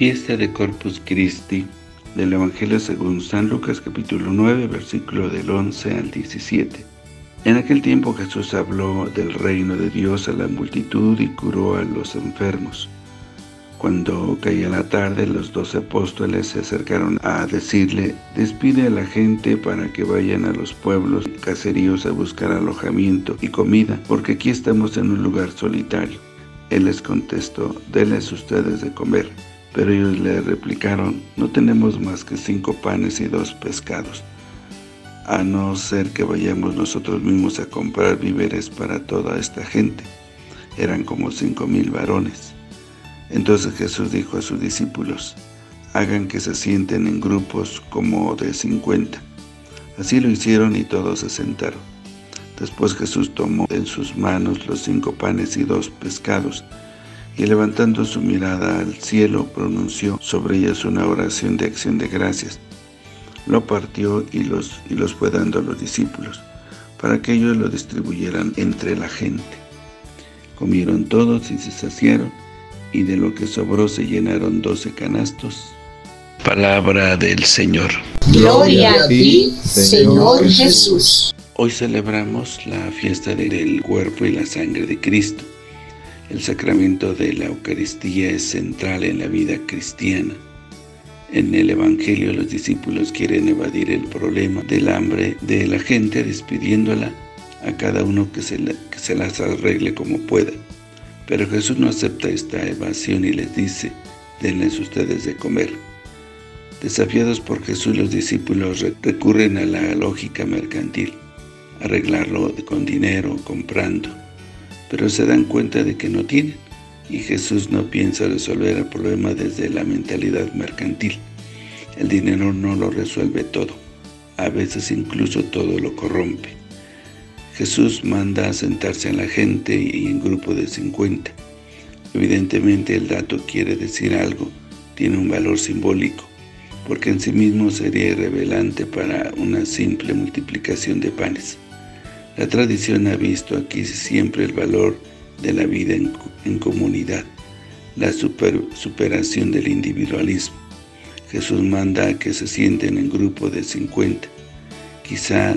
Fiesta de Corpus Christi del Evangelio según San Lucas capítulo 9 versículo del 11 al 17. En aquel tiempo Jesús habló del reino de Dios a la multitud y curó a los enfermos. Cuando caía la tarde, los doce apóstoles se acercaron a decirle, despide a la gente para que vayan a los pueblos y caseríos a buscar alojamiento y comida, porque aquí estamos en un lugar solitario. Él les contestó, denles ustedes de comer. Pero ellos le replicaron, no tenemos más que cinco panes y dos pescados, a no ser que vayamos nosotros mismos a comprar víveres para toda esta gente. Eran como cinco mil varones. Entonces Jesús dijo a sus discípulos, hagan que se sienten en grupos como de cincuenta. Así lo hicieron y todos se sentaron. Después Jesús tomó en sus manos los cinco panes y dos pescados, y levantando su mirada al cielo, pronunció sobre ellos una oración de acción de gracias. Lo partió y los, y los fue dando a los discípulos, para que ellos lo distribuyeran entre la gente. Comieron todos y se saciaron, y de lo que sobró se llenaron doce canastos. Palabra del Señor. Gloria a ti, Señor Jesús. Hoy celebramos la fiesta del cuerpo y la sangre de Cristo. El sacramento de la Eucaristía es central en la vida cristiana. En el Evangelio los discípulos quieren evadir el problema del hambre de la gente despidiéndola a cada uno que se, las arregle como pueda. Pero Jesús no acepta esta evasión y les dice, denles ustedes de comer. Desafiados por Jesús, los discípulos recurren a la lógica mercantil, arreglarlo con dinero, comprando, pero se dan cuenta de que no tienen, y Jesús no piensa resolver el problema desde la mentalidad mercantil. El dinero no lo resuelve todo, a veces incluso todo lo corrompe. Jesús manda a sentarse a la gente y en grupo de 50. Evidentemente el dato quiere decir algo, tiene un valor simbólico, porque en sí mismo sería irrevelante para una simple multiplicación de panes. La tradición ha visto aquí siempre el valor de la vida en, comunidad, la super, superación del individualismo. Jesús manda a que se sienten en grupo de 50. Quizá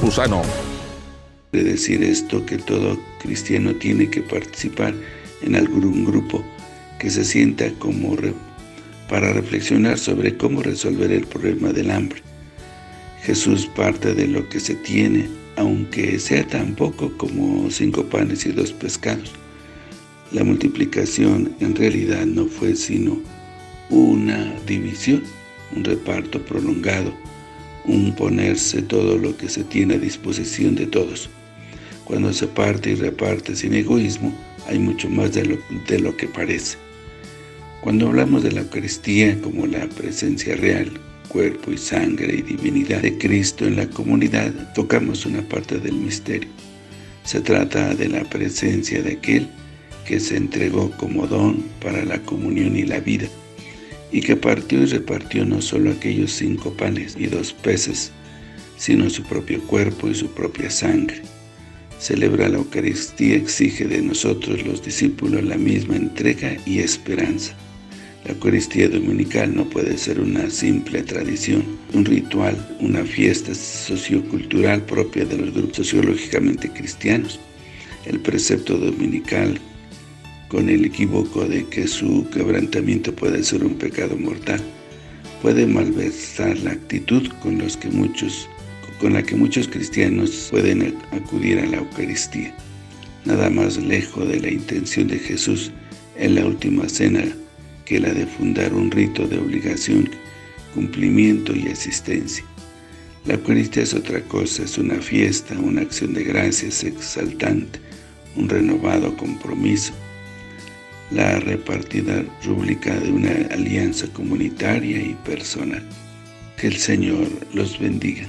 Campos. Quiere decir esto que todo cristiano tiene que participar en algún grupo que se sienta como para reflexionar sobre cómo resolver el problema del hambre. Jesús parte de lo que se tiene, aunque sea tan poco como cinco panes y dos pescados. La multiplicación en realidad no fue sino una división, un reparto prolongado, un ponerse todo lo que se tiene a disposición de todos. Cuando se parte y reparte sin egoísmo, hay mucho más de lo, de lo que parece. Cuando hablamos de la Eucaristía como la presencia real, cuerpo y sangre y divinidad de Cristo en la comunidad, tocamos una parte del misterio. Se trata de la presencia de aquel que se entregó como don para la comunión y la vida, y que partió y repartió no solo aquellos cinco panes y dos peces, sino su propio cuerpo y su propia sangre. Celebra la Eucaristía exige de nosotros los discípulos la misma entrega y esperanza. La Eucaristía Dominical no puede ser una simple tradición, un ritual, una fiesta sociocultural propia de los grupos sociológicamente cristianos. El precepto dominical con el equívoco de que su quebrantamiento puede ser un pecado mortal, puede malversar la actitud con, la que muchos cristianos pueden acudir a la Eucaristía. Nada más lejos de la intención de Jesús en la última cena que la de fundar un rito de obligación, cumplimiento y asistencia. La Eucaristía es otra cosa, es una fiesta, una acción de gracias exaltante, un renovado compromiso, la repartida rúbrica de una alianza comunitaria y personal. Que el Señor los bendiga.